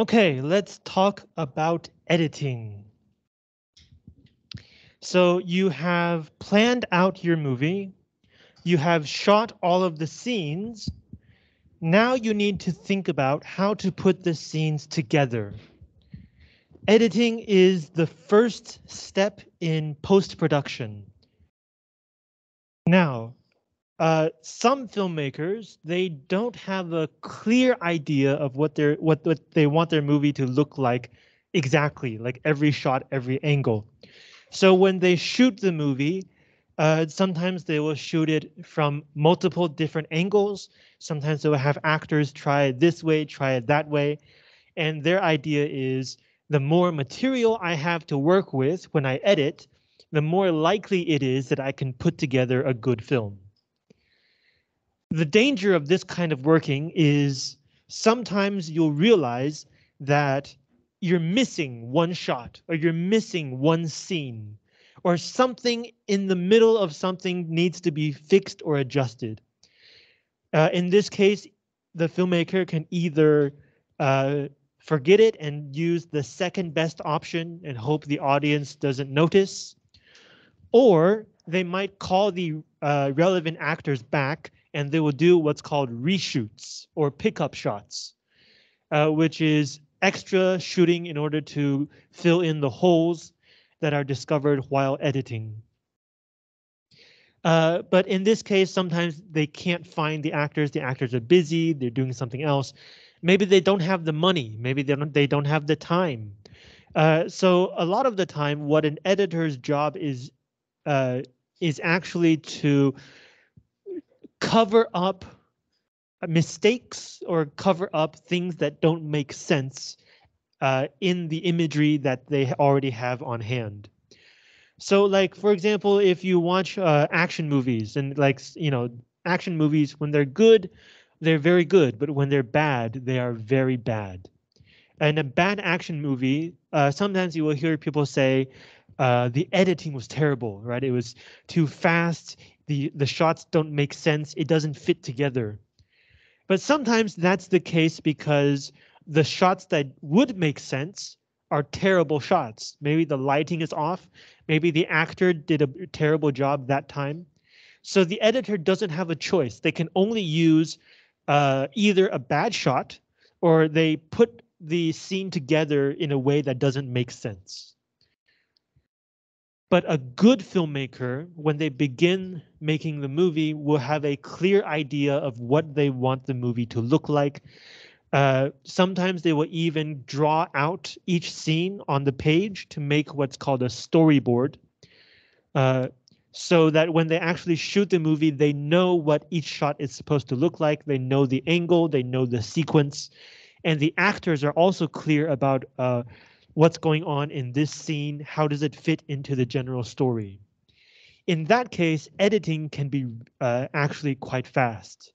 Okay, let's talk about editing. So you have planned out your movie. You have shot all of the scenes. Now you need to think about how to put the scenes together. Editing is the first step in post-production. Now, uh, some filmmakers they don't have a clear idea of what what what they want their movie to look like exactly, like every shot, every angle. So when they shoot the movie, uh, sometimes they will shoot it from multiple different angles. Sometimes they will have actors try it this way, try it that way, and their idea is the more material I have to work with when I edit, the more likely it is that I can put together a good film the danger of this kind of working is sometimes you'll realize that you're missing one shot or you're missing one scene or something in the middle of something needs to be fixed or adjusted. Uh, in this case, the filmmaker can either uh, forget it and use the second best option and hope the audience doesn't notice, or they might call the uh, relevant actors back and they will do what's called reshoots or pickup shots, uh, which is extra shooting in order to fill in the holes that are discovered while editing. Uh, but in this case, sometimes they can't find the actors. The actors are busy. They're doing something else. Maybe they don't have the money. Maybe they don't. They don't have the time. Uh, so a lot of the time, what an editor's job is uh, is actually to cover up mistakes or cover up things that don't make sense uh, in the imagery that they already have on hand. So like, for example, if you watch uh, action movies and like, you know, action movies, when they're good, they're very good, but when they're bad, they are very bad. And a bad action movie, uh, sometimes you will hear people say, uh, the editing was terrible, right? It was too fast. The the shots don't make sense. It doesn't fit together. But sometimes that's the case because the shots that would make sense are terrible shots. Maybe the lighting is off. Maybe the actor did a terrible job that time. So the editor doesn't have a choice. They can only use uh, either a bad shot or they put the scene together in a way that doesn't make sense but a good filmmaker, when they begin making the movie, will have a clear idea of what they want the movie to look like. Uh, sometimes they will even draw out each scene on the page to make what's called a storyboard. Uh, so that when they actually shoot the movie, they know what each shot is supposed to look like. They know the angle, they know the sequence, and the actors are also clear about uh, what's going on in this scene, how does it fit into the general story. In that case, editing can be uh, actually quite fast.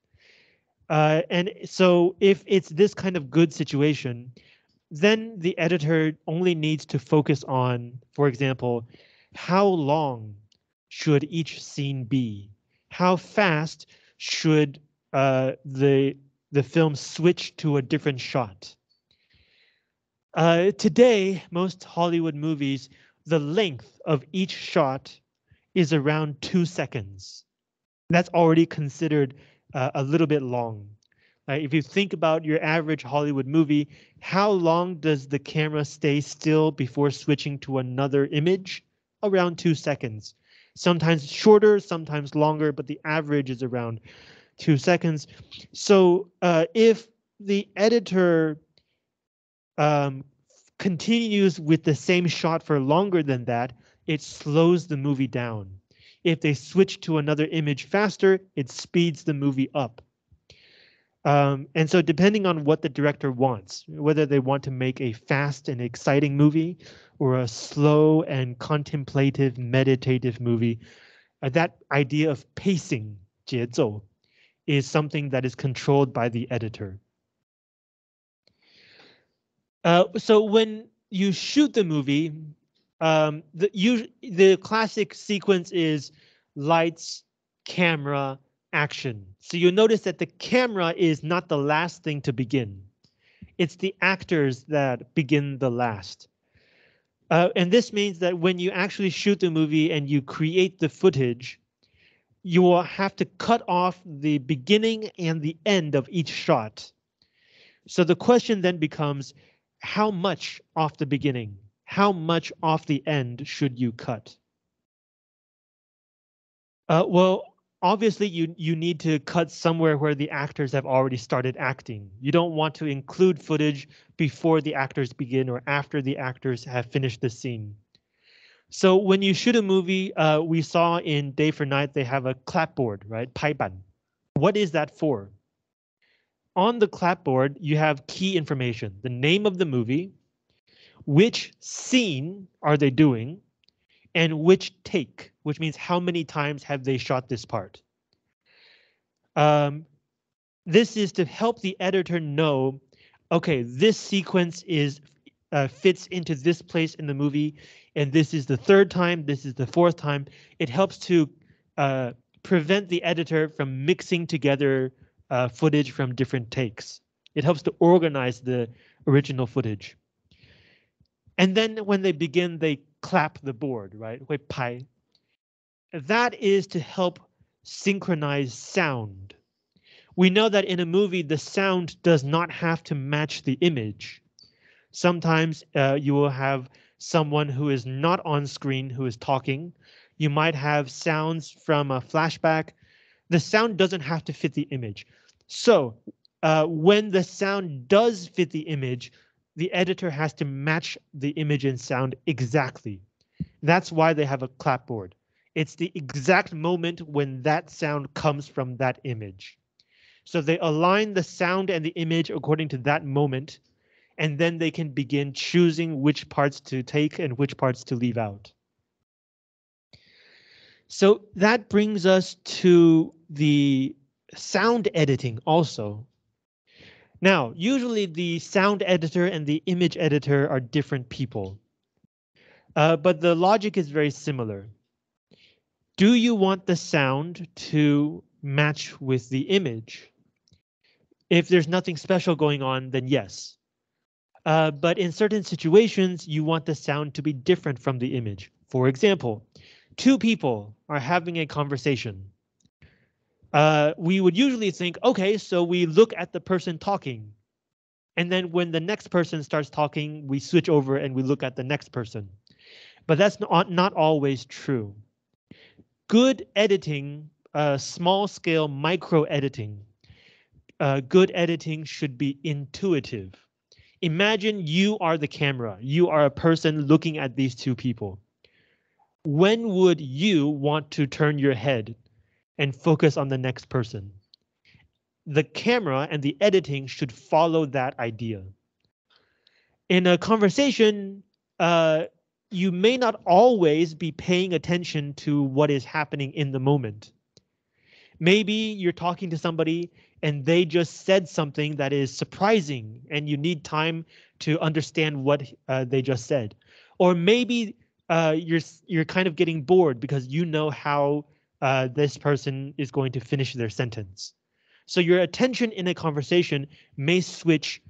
Uh, and so if it's this kind of good situation, then the editor only needs to focus on, for example, how long should each scene be? How fast should uh, the the film switch to a different shot? Uh, today, most Hollywood movies, the length of each shot is around two seconds. That's already considered uh, a little bit long. if you think about your average Hollywood movie, how long does the camera stay still before switching to another image? Around two seconds. Sometimes shorter, sometimes longer, but the average is around two seconds. So uh, if the editor um, continues with the same shot for longer than that, it slows the movie down. If they switch to another image faster, it speeds the movie up. Um, and so depending on what the director wants, whether they want to make a fast and exciting movie or a slow and contemplative, meditative movie, uh, that idea of pacing, 节奏, is something that is controlled by the editor. Uh, so when you shoot the movie, um, the you the classic sequence is lights, camera, action. So you'll notice that the camera is not the last thing to begin. It's the actors that begin the last. Uh, and this means that when you actually shoot the movie and you create the footage, you will have to cut off the beginning and the end of each shot. So the question then becomes, how much off the beginning, how much off the end should you cut? Uh, well, obviously you you need to cut somewhere where the actors have already started acting. You don't want to include footage before the actors begin or after the actors have finished the scene. So when you shoot a movie, uh, we saw in Day for Night they have a clapboard, right? 拍板. What is that for? On the clapboard, you have key information, the name of the movie, which scene are they doing, and which take, which means how many times have they shot this part. Um, this is to help the editor know, okay, this sequence is uh, fits into this place in the movie, and this is the third time, this is the fourth time. It helps to uh, prevent the editor from mixing together uh, footage from different takes. It helps to organize the original footage. And then when they begin, they clap the board, right? 会拍. That is to help synchronize sound. We know that in a movie, the sound does not have to match the image. Sometimes uh, you will have someone who is not on screen who is talking. You might have sounds from a flashback. The sound doesn't have to fit the image. So uh, when the sound does fit the image, the editor has to match the image and sound exactly. That's why they have a clapboard. It's the exact moment when that sound comes from that image. So they align the sound and the image according to that moment, and then they can begin choosing which parts to take and which parts to leave out. So that brings us to the sound editing also. Now, usually the sound editor and the image editor are different people. Uh, but the logic is very similar. Do you want the sound to match with the image? If there's nothing special going on, then yes. Uh, but in certain situations, you want the sound to be different from the image. For example, two people are having a conversation. Uh, we would usually think, okay, so we look at the person talking. And then when the next person starts talking, we switch over and we look at the next person. But that's not, not always true. Good editing, uh, small scale micro editing, uh, good editing should be intuitive. Imagine you are the camera. You are a person looking at these two people. When would you want to turn your head and focus on the next person. The camera and the editing should follow that idea. In a conversation, uh, you may not always be paying attention to what is happening in the moment. Maybe you're talking to somebody and they just said something that is surprising and you need time to understand what uh, they just said. Or maybe uh, you're you're kind of getting bored because you know how uh, this person is going to finish their sentence. So your attention in a conversation may switch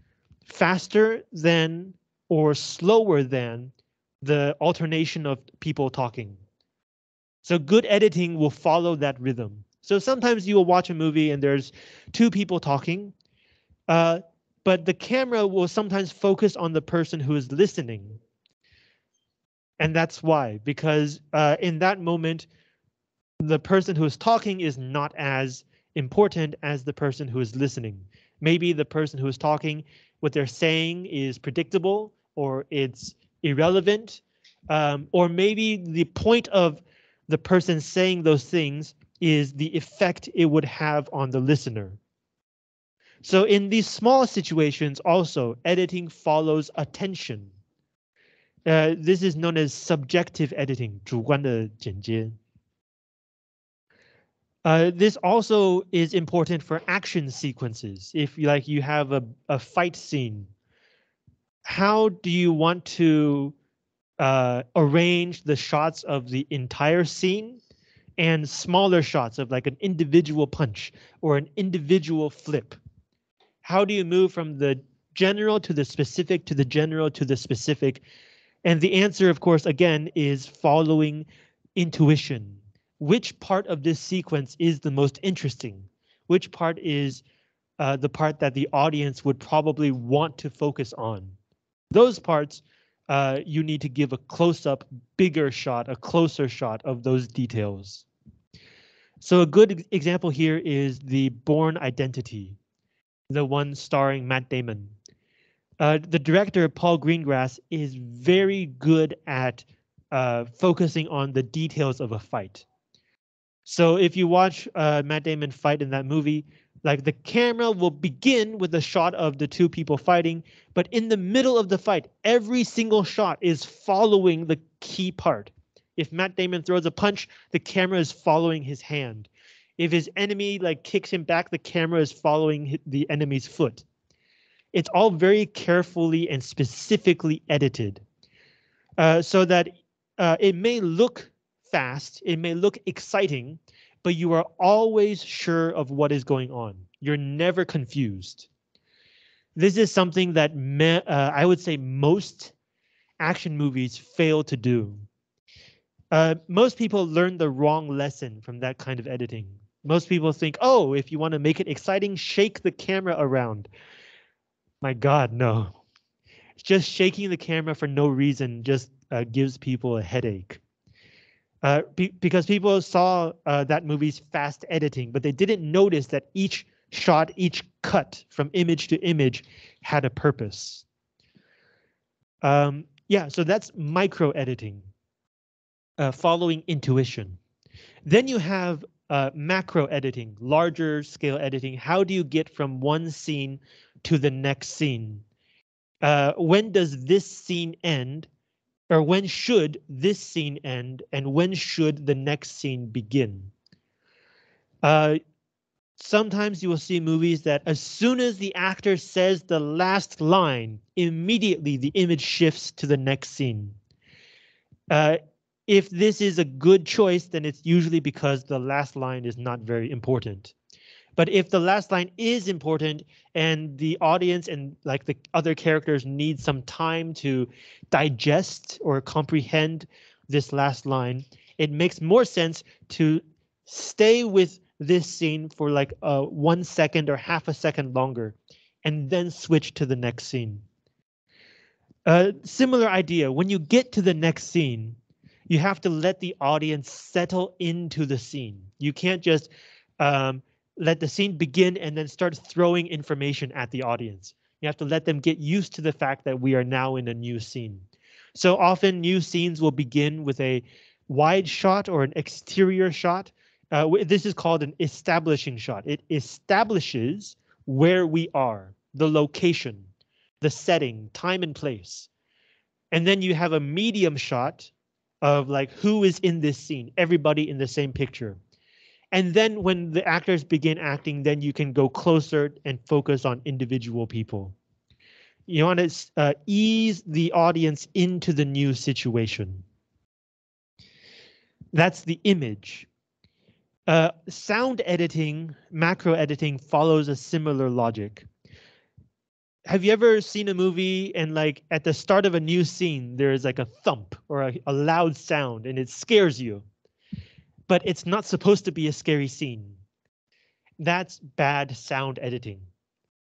faster than or slower than the alternation of people talking. So good editing will follow that rhythm. So sometimes you will watch a movie and there's two people talking, uh, but the camera will sometimes focus on the person who is listening. And that's why, because uh, in that moment, the person who is talking is not as important as the person who is listening. Maybe the person who is talking, what they're saying is predictable or it's irrelevant, um, or maybe the point of the person saying those things is the effect it would have on the listener. So in these small situations also, editing follows attention. Uh, this is known as subjective editing, 主观的剪接. Uh, this also is important for action sequences. If you like you have a, a fight scene, how do you want to uh, arrange the shots of the entire scene and smaller shots of like an individual punch or an individual flip? How do you move from the general to the specific, to the general, to the specific. And the answer, of course, again, is following intuition. Which part of this sequence is the most interesting? Which part is uh, the part that the audience would probably want to focus on? Those parts, uh, you need to give a close-up, bigger shot, a closer shot of those details. So a good example here is the Bourne Identity, the one starring Matt Damon. Uh, the director, Paul Greengrass, is very good at uh, focusing on the details of a fight. So if you watch uh, Matt Damon fight in that movie, like the camera will begin with a shot of the two people fighting, but in the middle of the fight, every single shot is following the key part. If Matt Damon throws a punch, the camera is following his hand. If his enemy like kicks him back, the camera is following the enemy's foot. It's all very carefully and specifically edited uh, so that uh, it may look fast, it may look exciting, but you are always sure of what is going on. You're never confused. This is something that me, uh, I would say most action movies fail to do. Uh, most people learn the wrong lesson from that kind of editing. Most people think, oh, if you want to make it exciting, shake the camera around. My God, no. Just shaking the camera for no reason just uh, gives people a headache. Uh, be because people saw uh, that movie's fast editing, but they didn't notice that each shot, each cut from image to image had a purpose. Um, yeah, so that's micro editing, uh, following intuition. Then you have uh, macro editing, larger scale editing. How do you get from one scene to the next scene? Uh, when does this scene end? Or when should this scene end? And when should the next scene begin? Uh, sometimes you will see movies that as soon as the actor says the last line, immediately the image shifts to the next scene. Uh, if this is a good choice, then it's usually because the last line is not very important. But if the last line is important and the audience and like the other characters need some time to digest or comprehend this last line, it makes more sense to stay with this scene for like uh, one second or half a second longer and then switch to the next scene. A similar idea, when you get to the next scene, you have to let the audience settle into the scene. You can't just um, let the scene begin and then start throwing information at the audience. You have to let them get used to the fact that we are now in a new scene. So often new scenes will begin with a wide shot or an exterior shot. Uh, this is called an establishing shot. It establishes where we are, the location, the setting, time and place. And then you have a medium shot of like who is in this scene, everybody in the same picture. And then when the actors begin acting, then you can go closer and focus on individual people. You want to uh, ease the audience into the new situation. That's the image. Uh, sound editing, macro editing follows a similar logic have you ever seen a movie and like at the start of a new scene there's like a thump or a, a, loud sound and it scares you but it's not supposed to be a scary scene. That's bad sound editing.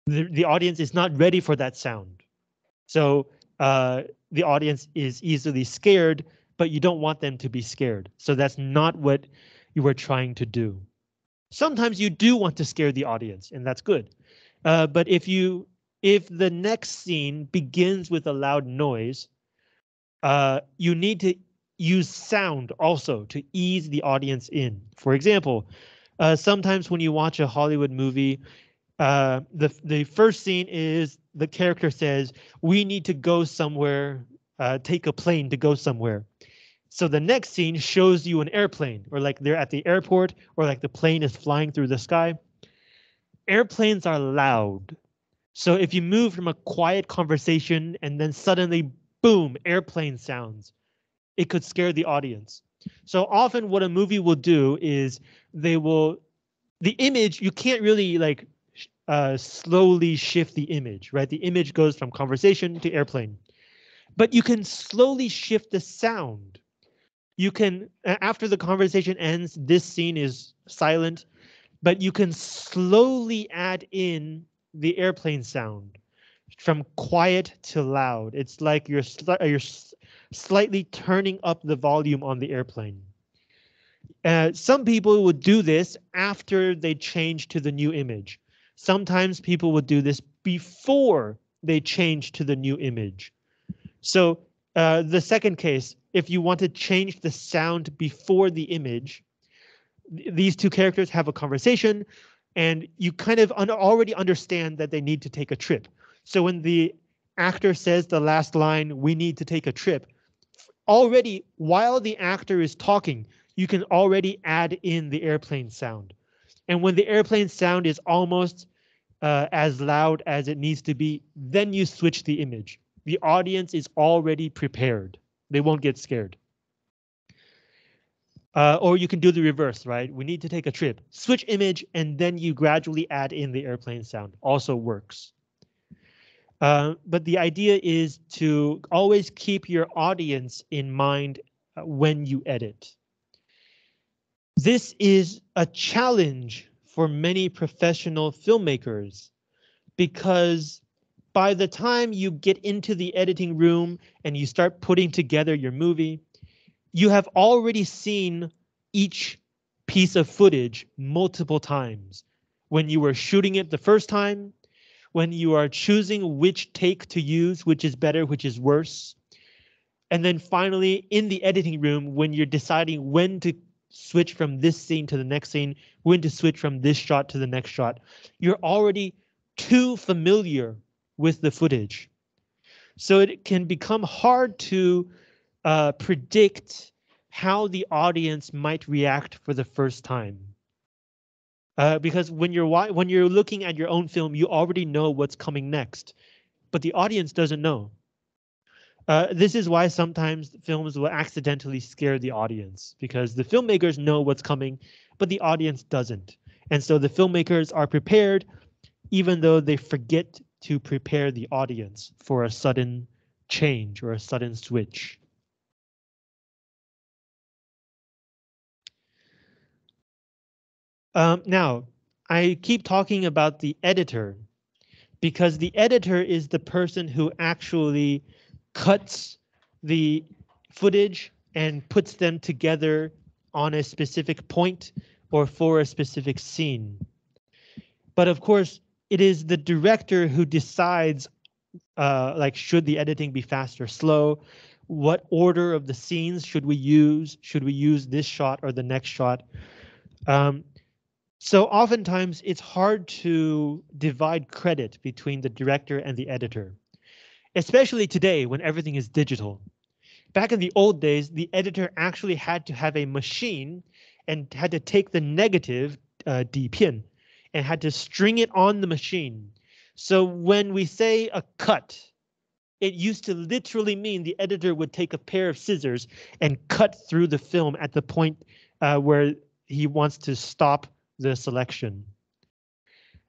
The, the audience is not ready for that sound. So uh, the audience is easily scared but you don't want them to be scared. So that's not what you were trying to do. Sometimes you do want to scare the audience and that's good. Uh, but if you if the next scene begins with a loud noise, uh, you need to use sound also to ease the audience in. For example, uh, sometimes when you watch a Hollywood movie, uh, the the first scene is the character says, "We need to go somewhere, uh, take a plane to go somewhere." So the next scene shows you an airplane, or like they're at the airport, or like the plane is flying through the sky. Airplanes are loud. So if you move from a quiet conversation and then suddenly, boom, airplane sounds, it could scare the audience. So often what a movie will do is they will, the image, you can't really like uh, slowly shift the image, right? The image goes from conversation to airplane, but you can slowly shift the sound. You can, after the conversation ends, this scene is silent, but you can slowly add in the airplane sound from quiet to loud. It's like you're, you're slightly turning up the volume on the airplane. Uh, some people would do this after they change to the new image. Sometimes people would do this before they change to the new image. So uh, the second case, if you want to change the sound before the image, th these two characters have a conversation and you kind of un already understand that they need to take a trip. So when the actor says the last line, we need to take a trip, already while the actor is talking, you can already add in the airplane sound. And when the airplane sound is almost uh, as loud as it needs to be, then you switch the image. The audience is already prepared. They won't get scared. Uh, or you can do the reverse, right? We need to take a trip, switch image, and then you gradually add in the airplane sound. Also works. Uh, but the idea is to always keep your audience in mind uh, when you edit. This is a challenge for many professional filmmakers because by the time you get into the editing room and you start putting together your movie, you have already seen each piece of footage multiple times. When you were shooting it the first time, when you are choosing which take to use, which is better, which is worse. And then finally, in the editing room, when you're deciding when to switch from this scene to the next scene, when to switch from this shot to the next shot, you're already too familiar with the footage. So it can become hard to uh, predict how the audience might react for the first time. Uh, because when you're when you're looking at your own film, you already know what's coming next, but the audience doesn't know. Uh, this is why sometimes films will accidentally scare the audience because the filmmakers know what's coming, but the audience doesn't. And so the filmmakers are prepared, even though they forget to prepare the audience for a sudden change or a sudden switch. Um, now, I keep talking about the editor because the editor is the person who actually cuts the footage and puts them together on a specific point or for a specific scene. But of course, it is the director who decides uh, like should the editing be fast or slow? What order of the scenes should we use? Should we use this shot or the next shot? Um, so oftentimes it's hard to divide credit between the director and the editor, especially today when everything is digital. Back in the old days, the editor actually had to have a machine and had to take the negative uh, D-pin and had to string it on the machine. So when we say a cut, it used to literally mean the editor would take a pair of scissors and cut through the film at the point uh, where he wants to stop the selection.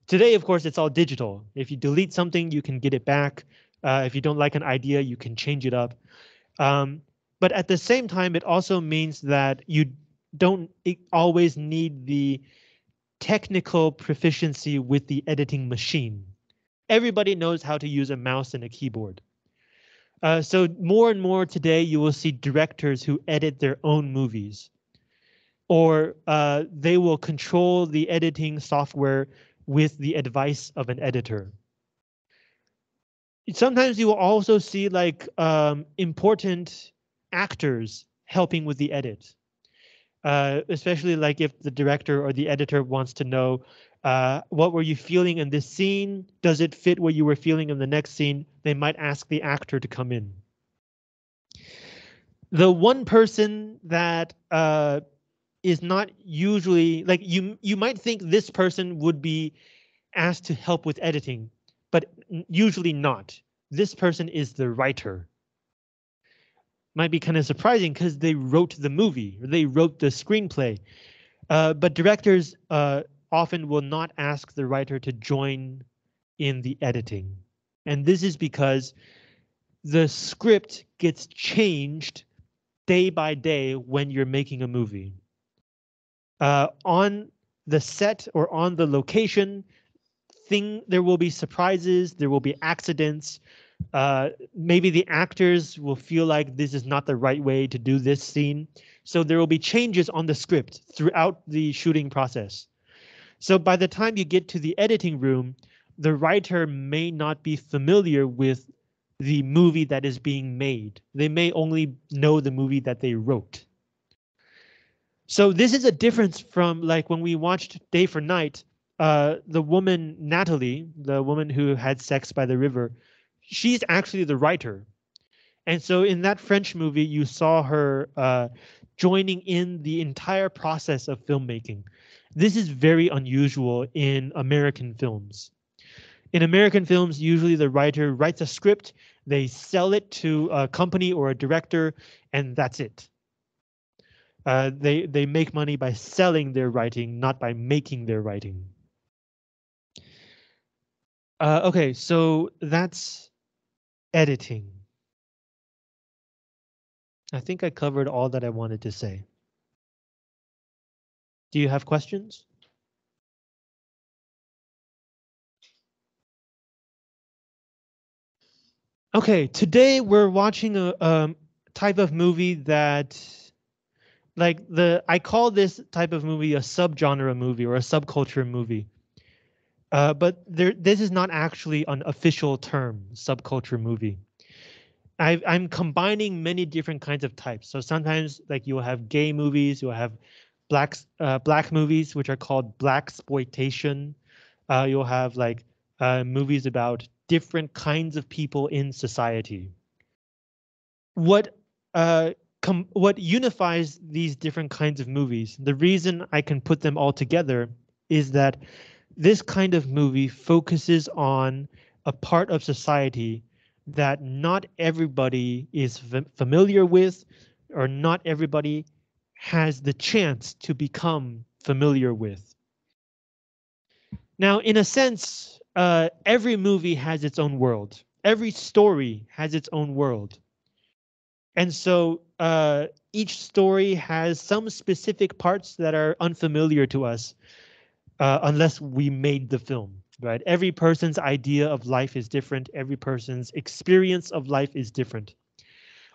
Today, of course, it's all digital. If you delete something, you can get it back. Uh, if you don't like an idea, you can change it up. Um, but at the same time, it also means that you don't always need the technical proficiency with the editing machine. Everybody knows how to use a mouse and a keyboard. Uh, so more and more today, you will see directors who edit their own movies or uh, they will control the editing software with the advice of an editor. Sometimes you will also see like um, important actors helping with the edit, uh, especially like if the director or the editor wants to know uh, what were you feeling in this scene? Does it fit what you were feeling in the next scene? They might ask the actor to come in. The one person that uh, is not usually like you you might think this person would be asked to help with editing, but usually not. This person is the writer. Might be kind of surprising because they wrote the movie they wrote the screenplay. Uh, but directors uh, often will not ask the writer to join in the editing. And this is because the script gets changed day by day when you're making a movie. Uh, on the set or on the location, thing there will be surprises, there will be accidents. Uh, maybe the actors will feel like this is not the right way to do this scene. So there will be changes on the script throughout the shooting process. So by the time you get to the editing room, the writer may not be familiar with the movie that is being made. They may only know the movie that they wrote. So this is a difference from like when we watched Day for Night, uh, the woman Natalie, the woman who had sex by the river, she's actually the writer. And so in that French movie, you saw her uh, joining in the entire process of filmmaking. This is very unusual in American films. In American films, usually the writer writes a script, they sell it to a company or a director, and that's it. Uh, they, they make money by selling their writing, not by making their writing. Uh, okay, so that's editing. I think I covered all that I wanted to say. Do you have questions? Okay, today we're watching a um, type of movie that like the I call this type of movie a subgenre movie or a subculture movie. Uh, but there, this is not actually an official term, subculture movie. I, I'm combining many different kinds of types. So sometimes like you'll have gay movies, you'll have black uh, black movies, which are called blaxploitation. Uh, you'll have like uh, movies about different kinds of people in society. What uh, what unifies these different kinds of movies? The reason I can put them all together is that this kind of movie focuses on a part of society that not everybody is familiar with or not everybody has the chance to become familiar with. Now, in a sense, uh, every movie has its own world. Every story has its own world. And so uh, each story has some specific parts that are unfamiliar to us uh, unless we made the film, right? Every person's idea of life is different. Every person's experience of life is different.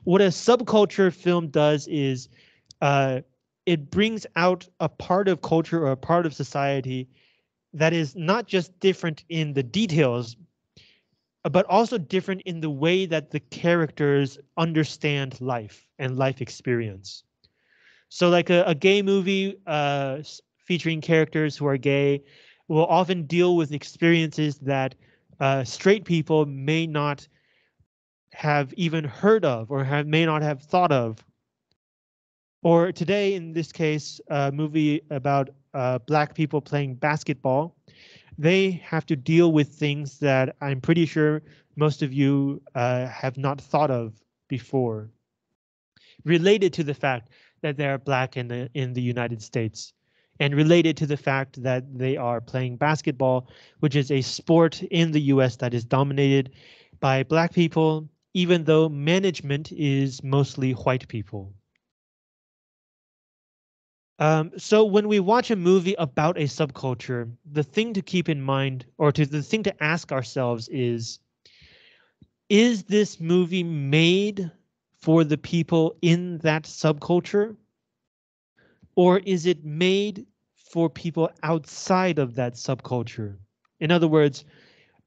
What a subculture film does is uh, it brings out a part of culture or a part of society that is not just different in the details, but also different in the way that the characters understand life and life experience. So like a, a gay movie uh, featuring characters who are gay will often deal with experiences that uh, straight people may not have even heard of or have may not have thought of. Or today, in this case, a movie about uh, black people playing basketball, they have to deal with things that I'm pretty sure most of you uh, have not thought of before, related to the fact that they are black in the in the United States and related to the fact that they are playing basketball, which is a sport in the US that is dominated by black people, even though management is mostly white people. Um, so when we watch a movie about a subculture, the thing to keep in mind or to the thing to ask ourselves is, is this movie made for the people in that subculture? Or is it made for people outside of that subculture? In other words,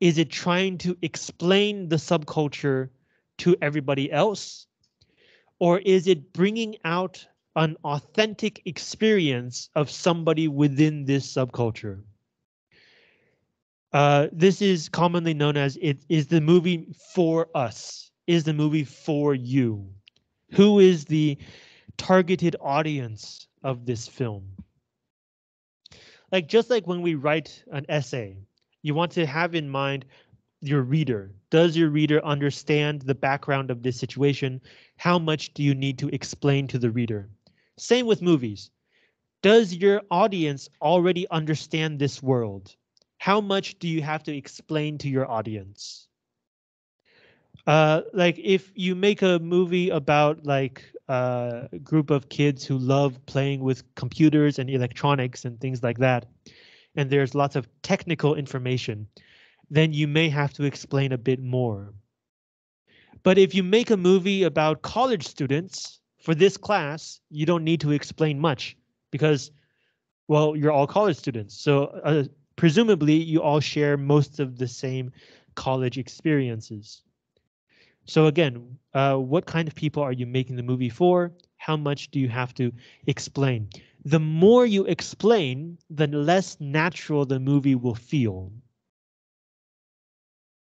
is it trying to explain the subculture to everybody else? Or is it bringing out an authentic experience of somebody within this subculture? Uh, this is commonly known as it is the movie for us, is the movie for you. Who is the targeted audience of this film? like just like when we write an essay, you want to have in mind your reader. Does your reader understand the background of this situation? How much do you need to explain to the reader? Same with movies. does your audience already understand this world? How much do you have to explain to your audience? Uh, like if you make a movie about like a group of kids who love playing with computers and electronics and things like that, and there's lots of technical information, then you may have to explain a bit more. But if you make a movie about college students for this class, you don't need to explain much because, well, you're all college students. So uh, presumably you all share most of the same college experiences. So again, uh, what kind of people are you making the movie for? How much do you have to explain? The more you explain, the less natural the movie will feel.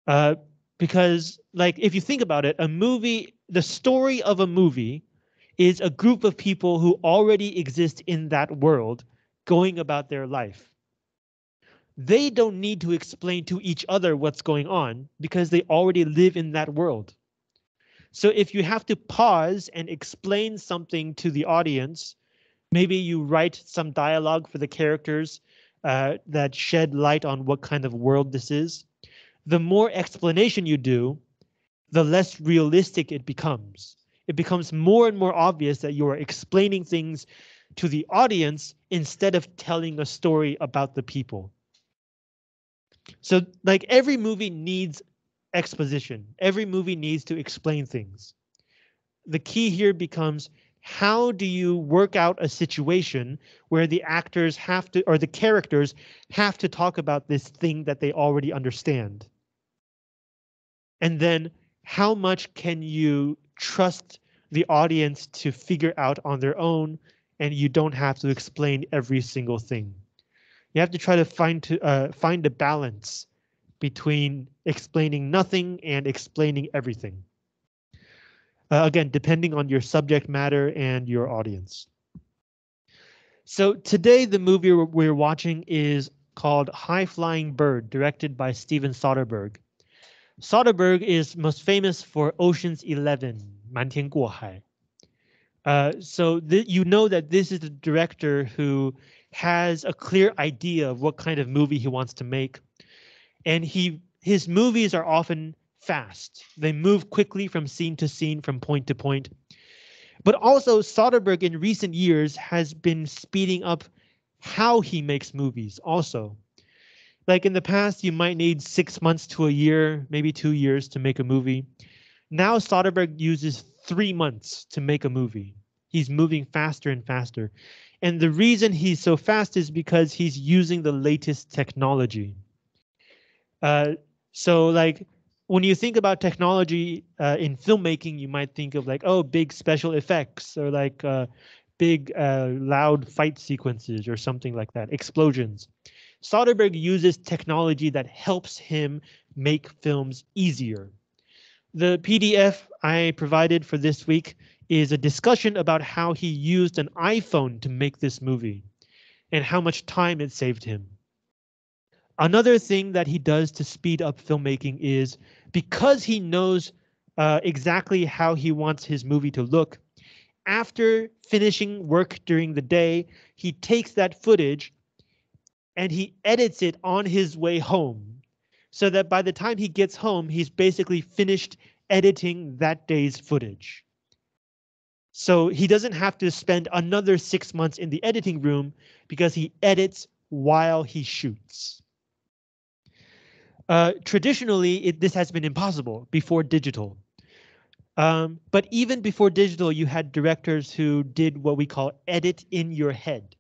Uh, because like if you think about it, a movie, the story of a movie is a group of people who already exist in that world going about their life. They don't need to explain to each other what's going on because they already live in that world. So if you have to pause and explain something to the audience, maybe you write some dialogue for the characters uh, that shed light on what kind of world this is the more explanation you do, the less realistic it becomes. It becomes more and more obvious that you are explaining things to the audience instead of telling a story about the people. So like every movie needs exposition. Every movie needs to explain things. The key here becomes how do you work out a situation where the actors have to or the characters have to talk about this thing that they already understand? And then how much can you trust the audience to figure out on their own and you don't have to explain every single thing. You have to try to find to uh, find a balance between explaining nothing and explaining everything. Uh, again, depending on your subject matter and your audience. So today the movie we're watching is called High Flying Bird, directed by Steven Soderbergh. Soderbergh is most famous for Ocean's 11, 瞒天过海. Uh, so you know that this is the director who has a clear idea of what kind of movie he wants to make. And he his movies are often fast. They move quickly from scene to scene, from point to point. But also Soderbergh in recent years has been speeding up how he makes movies also like in the past, you might need six months to a year, maybe two years to make a movie. Now Soderbergh uses three months to make a movie. He's moving faster and faster. And the reason he's so fast is because he's using the latest technology. Uh, so like when you think about technology uh, in filmmaking, you might think of like, oh, big special effects or like uh, big uh, loud fight sequences or something like that, explosions. Soderbergh uses technology that helps him make films easier. The PDF I provided for this week is a discussion about how he used an iPhone to make this movie and how much time it saved him. Another thing that he does to speed up filmmaking is because he knows uh, exactly how he wants his movie to look, after finishing work during the day, he takes that footage and he edits it on his way home so that by the time he gets home, he's basically finished editing that day's footage. So he doesn't have to spend another six months in the editing room because he edits while he shoots. Uh, traditionally, it, this has been impossible before digital. Um, but even before digital, you had directors who did what we call edit in your head,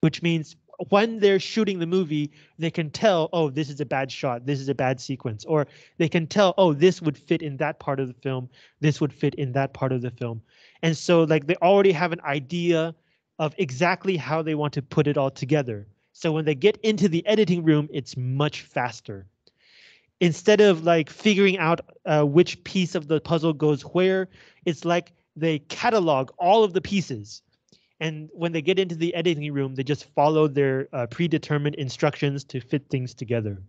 which means when they're shooting the movie, they can tell, oh, this is a bad shot, this is a bad sequence, or they can tell, oh, this would fit in that part of the film, this would fit in that part of the film. And so like they already have an idea of exactly how they want to put it all together. So when they get into the editing room, it's much faster. Instead of like figuring out uh, which piece of the puzzle goes where, it's like they catalog all of the pieces and when they get into the editing room, they just follow their uh, predetermined instructions to fit things together.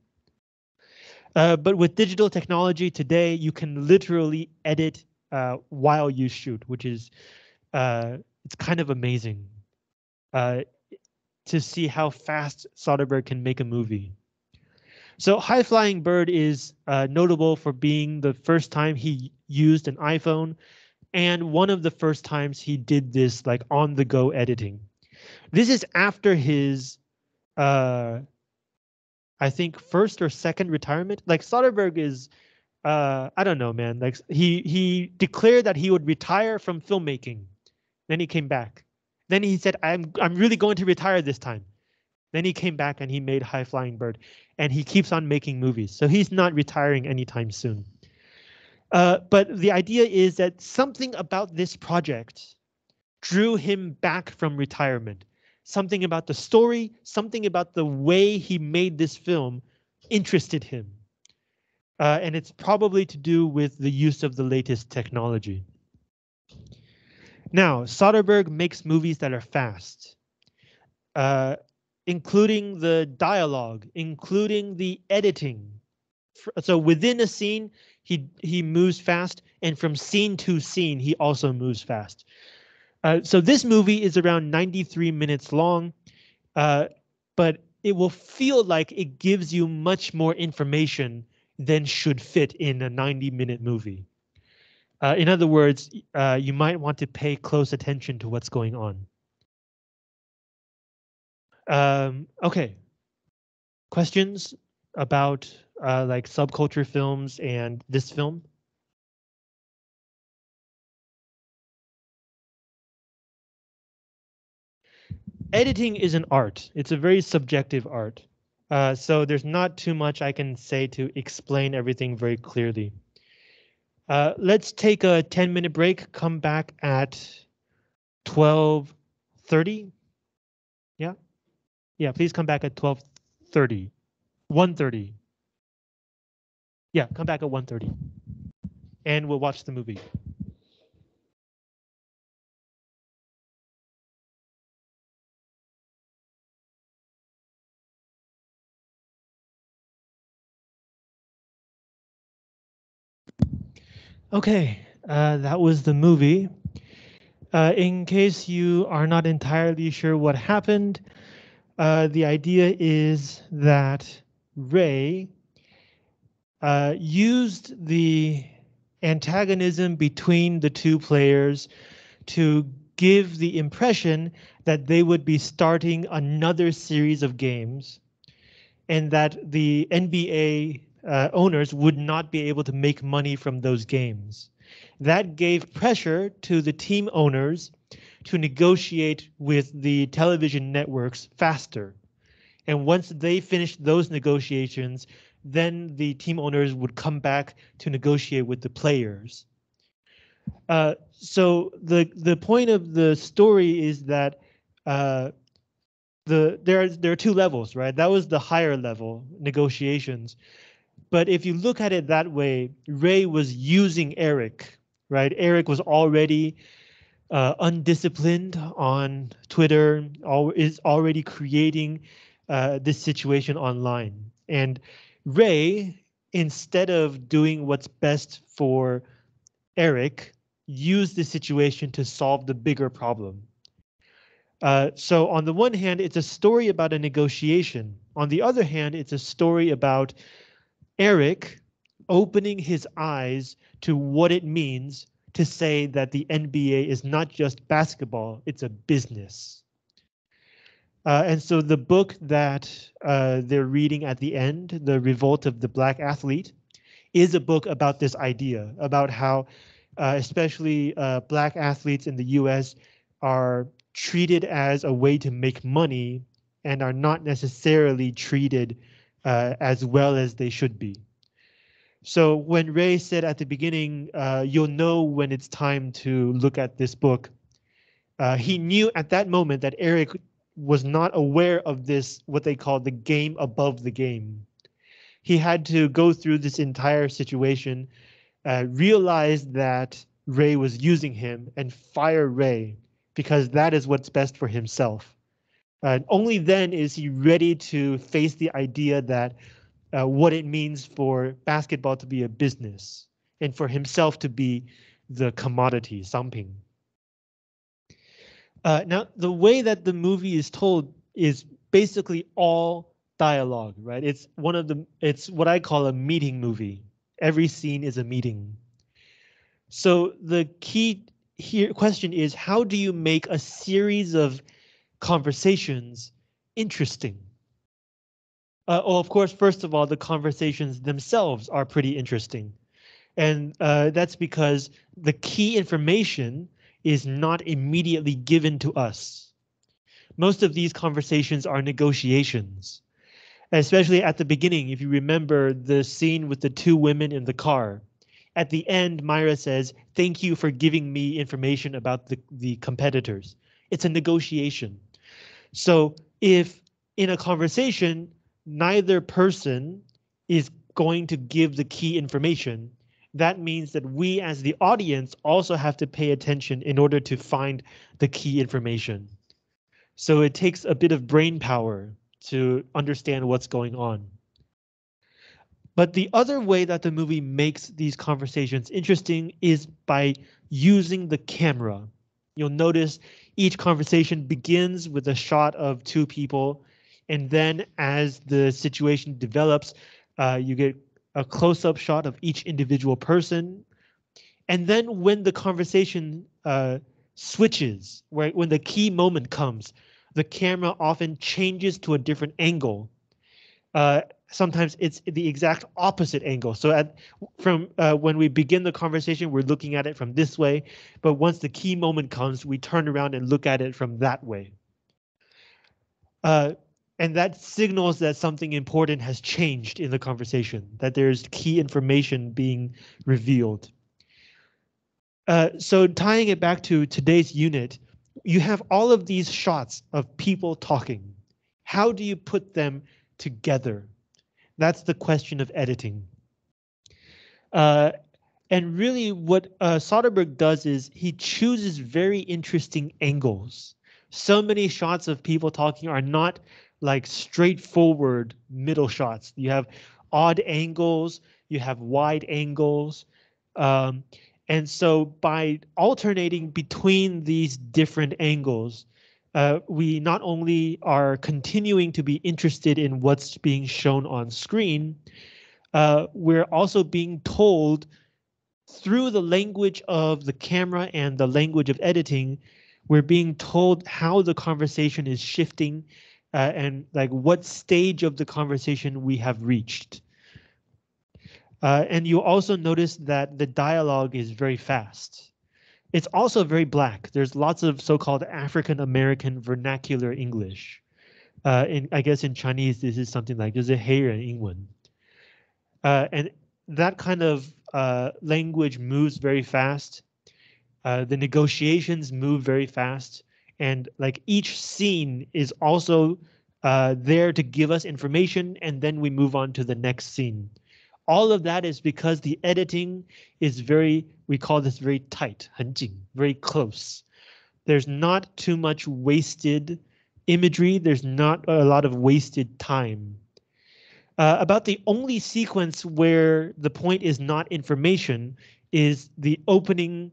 Uh, but with digital technology today, you can literally edit uh, while you shoot, which is uh, it's kind of amazing. Uh, to see how fast Soderbergh can make a movie. So High Flying Bird is uh, notable for being the first time he used an iPhone and one of the first times he did this like on the go editing. This is after his uh I think first or second retirement. Like Soderbergh is uh I don't know, man. Like he he declared that he would retire from filmmaking. Then he came back. Then he said I'm I'm really going to retire this time. Then he came back and he made High Flying Bird and he keeps on making movies. So he's not retiring anytime soon. Uh, but the idea is that something about this project drew him back from retirement. Something about the story, something about the way he made this film interested him. Uh, and it's probably to do with the use of the latest technology. Now, Soderbergh makes movies that are fast. Uh, including the dialogue, including the editing. So within a scene, he he moves fast, and from scene to scene, he also moves fast. Uh, so this movie is around 93 minutes long, uh, but it will feel like it gives you much more information than should fit in a 90 minute movie. Uh, in other words, uh, you might want to pay close attention to what's going on. Um, okay. Questions about uh, like subculture films and this film? Editing is an art. It's a very subjective art. Uh, so there's not too much I can say to explain everything very clearly. Uh, let's take a 10 minute break, come back at 12.30. Yeah. Yeah, please come back at 12:30. 1:30. Yeah, come back at 1:30. And we'll watch the movie. Okay, uh, that was the movie. Uh, in case you are not entirely sure what happened, uh, the idea is that Ray uh, used the antagonism between the two players to give the impression that they would be starting another series of games and that the NBA uh, owners would not be able to make money from those games. That gave pressure to the team owners to negotiate with the television networks faster. And once they finished those negotiations, then the team owners would come back to negotiate with the players. Uh, so the the point of the story is that uh, the there are, there are two levels, right? That was the higher level negotiations. But if you look at it that way, Ray was using Eric, right? Eric was already uh, undisciplined on Twitter, al is already creating uh, this situation online. And Ray, instead of doing what's best for Eric, used the situation to solve the bigger problem. Uh, so on the one hand, it's a story about a negotiation. On the other hand, it's a story about Eric opening his eyes to what it means to say that the NBA is not just basketball, it's a business. Uh, and so the book that uh, they're reading at the end, The Revolt of the Black Athlete, is a book about this idea, about how uh, especially uh, black athletes in the US are treated as a way to make money and are not necessarily treated uh, as well as they should be. So when Ray said at the beginning, uh, you'll know when it's time to look at this book, he knew at that moment that Eric was not aware of this, what they call the game above the game. He had to go through this entire situation, uh, realize that Ray was using him and fire Ray because that is what's best for himself. And only then is he ready to face the idea that uh, what it means for basketball to be a business and for himself to be the commodity, something. Uh, now, the way that the movie is told is basically all dialogue, right? It's one of the it's what I call a meeting movie. Every scene is a meeting. So the key here question is how do you make a series of conversations interesting? Uh, well, of course, first of all, the conversations themselves are pretty interesting. And uh, that's because the key information is not immediately given to us. Most of these conversations are negotiations, especially at the beginning. If you remember the scene with the two women in the car, at the end, Myra says, thank you for giving me information about the, the competitors. It's a negotiation. So if in a conversation, neither person is going to give the key information, that means that we as the audience also have to pay attention in order to find the key information. So it takes a bit of brain power to understand what's going on. But the other way that the movie makes these conversations interesting is by using the camera. You'll notice each conversation begins with a shot of two people, and then as the situation develops, uh, you get a close-up shot of each individual person. And then when the conversation uh, switches, right, when the key moment comes, the camera often changes to a different angle. Uh, sometimes it's the exact opposite angle. So at from uh, when we begin the conversation, we're looking at it from this way, but once the key moment comes, we turn around and look at it from that way. Uh, and that signals that something important has changed in the conversation, that there's key information being revealed. Uh, so tying it back to today's unit, you have all of these shots of people talking. How do you put them together? That's the question of editing. Uh, and really what uh, Soderbergh does is he chooses very interesting angles. So many shots of people talking are not like straightforward middle shots. You have odd angles, you have wide angles. Um, and so by alternating between these different angles, uh, we not only are continuing to be interested in what's being shown on screen, uh, we're also being told through the language of the camera and the language of editing, we're being told how the conversation is shifting uh, and like what stage of the conversation we have reached. Uh, and you also notice that the dialogue is very fast. It's also very black. There's lots of so-called African American vernacular English. Uh, in, I guess in Chinese, this is something like "is a hair in England," and that kind of uh, language moves very fast. Uh, the negotiations move very fast and like each scene is also uh, there to give us information and then we move on to the next scene. All of that is because the editing is very, we call this very tight, 很紧, very close. There's not too much wasted imagery. There's not a lot of wasted time. Uh, about the only sequence where the point is not information is the opening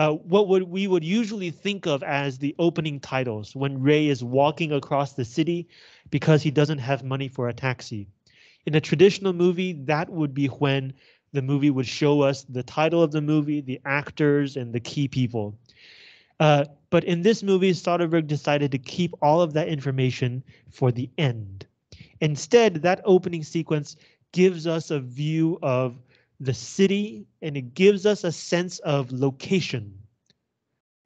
uh, what would we would usually think of as the opening titles when Ray is walking across the city because he doesn't have money for a taxi. In a traditional movie, that would be when the movie would show us the title of the movie, the actors, and the key people. Uh, but in this movie, Soderbergh decided to keep all of that information for the end. Instead, that opening sequence gives us a view of the city, and it gives us a sense of location.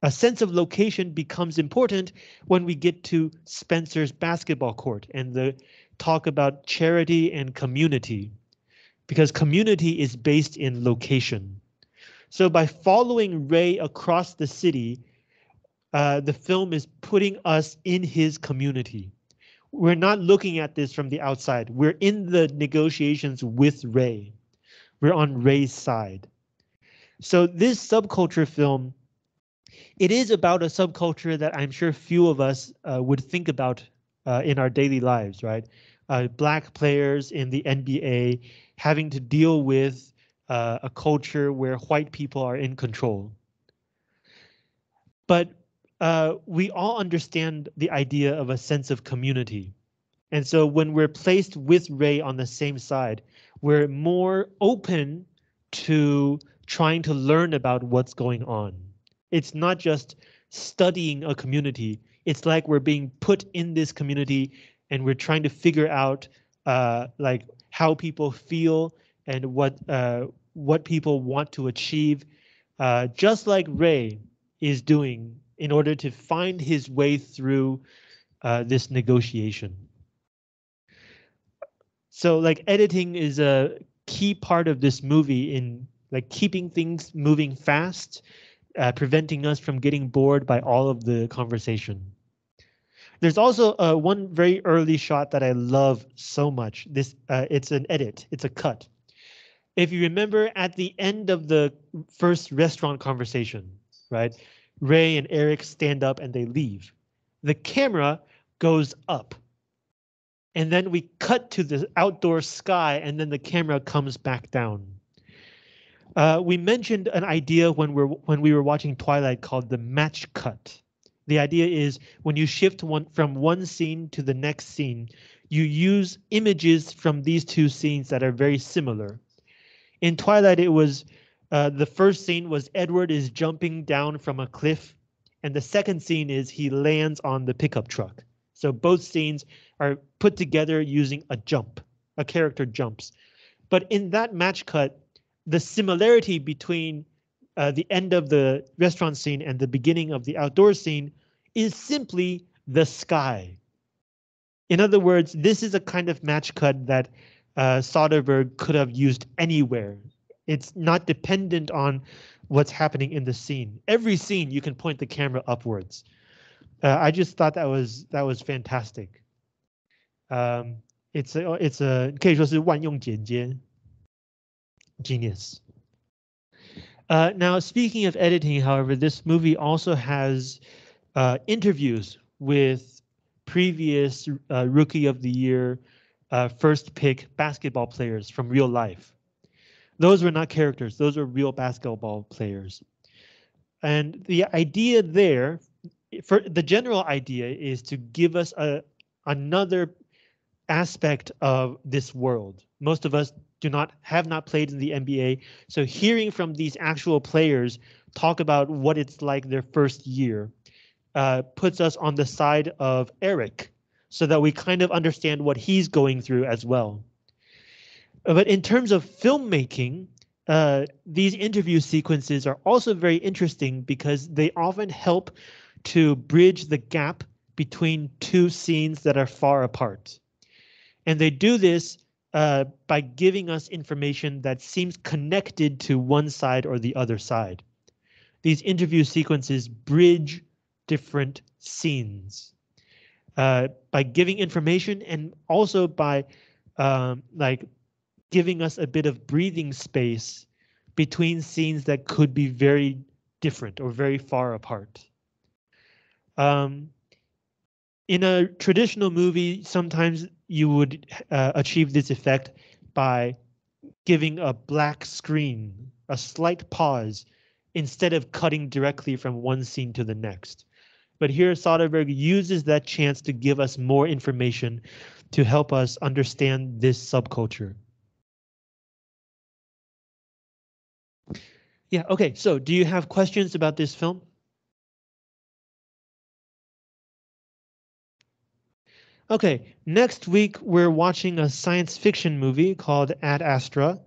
A sense of location becomes important when we get to Spencer's basketball court and the talk about charity and community, because community is based in location. So by following Ray across the city, uh, the film is putting us in his community. We're not looking at this from the outside. We're in the negotiations with Ray. We're on Ray's side. So this subculture film, it is about a subculture that I'm sure few of us uh, would think about uh, in our daily lives, right? Uh, black players in the NBA having to deal with uh, a culture where white people are in control. But uh, we all understand the idea of a sense of community. And so when we're placed with Ray on the same side, we're more open to trying to learn about what's going on. It's not just studying a community. It's like we're being put in this community and we're trying to figure out uh, like how people feel and what uh, what people want to achieve, uh, just like Ray is doing in order to find his way through uh, this negotiation. So like editing is a key part of this movie in like keeping things moving fast, uh, preventing us from getting bored by all of the conversation. There's also uh, one very early shot that I love so much. This uh, it's an edit, it's a cut. If you remember at the end of the first restaurant conversation, right? Ray and Eric stand up and they leave. The camera goes up. And then we cut to the outdoor sky and then the camera comes back down. Uh, we mentioned an idea when we're when we were watching Twilight called the match cut. The idea is when you shift one from one scene to the next scene, you use images from these two scenes that are very similar. In Twilight, it was uh, the first scene was Edward is jumping down from a cliff, and the second scene is he lands on the pickup truck. So both scenes are put together using a jump, a character jumps. But in that match cut, the similarity between uh, the end of the restaurant scene and the beginning of the outdoor scene is simply the sky. In other words, this is a kind of match cut that uh, Soderbergh could have used anywhere. It's not dependent on what's happening in the scene. Every scene you can point the camera upwards Uh, I just thought that was that was fantastic. Um, it's a it's a 可以说是万用剪接 genius. Uh, now, speaking of editing, however, this movie also has uh, interviews with previous uh, Rookie of the Year uh, first pick basketball players from real life. Those were not characters, those were real basketball players. And the idea there, for the general idea is to give us a another aspect of this world. Most of us do not have not played in the NBA. So hearing from these actual players talk about what it's like their first year uh, puts us on the side of Eric so that we kind of understand what he's going through as well. But in terms of filmmaking, uh, these interview sequences are also very interesting because they often help to bridge the gap between two scenes that are far apart. And they do this uh, by giving us information that seems connected to one side or the other side. These interview sequences bridge different scenes uh, by giving information and also by um, like giving us a bit of breathing space between scenes that could be very different or very far apart. Um, in a traditional movie, sometimes you would uh, achieve this effect by giving a black screen, a slight pause, instead of cutting directly from one scene to the next. But here Soderbergh uses that chance to give us more information to help us understand this subculture. Yeah, okay, so do you have questions about this film? Okay, next week we're watching a science fiction movie called Ad Astra,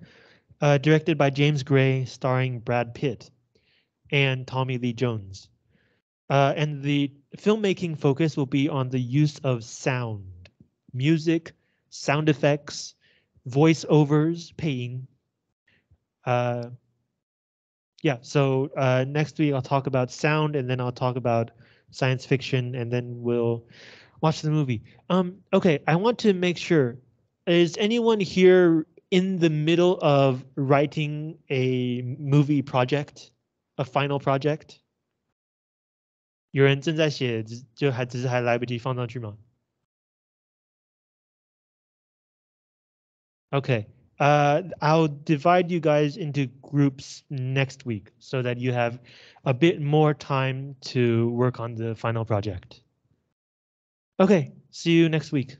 uh, directed by James Gray, starring Brad Pitt and Tommy Lee Jones. Uh, and the filmmaking focus will be on the use of sound, music, sound effects, voiceovers, paying. Uh, yeah, so uh, next week I'll talk about sound and then I'll talk about science fiction and then we'll watch the movie. Um, okay, I want to make sure. Is anyone here in the middle of writing a movie project, a final project? 有人正在写，就还只是还来不及放上去吗？Okay, Uh, I'll divide you guys into groups next week so that you have a bit more time to work on the final project. Okay, see you next week.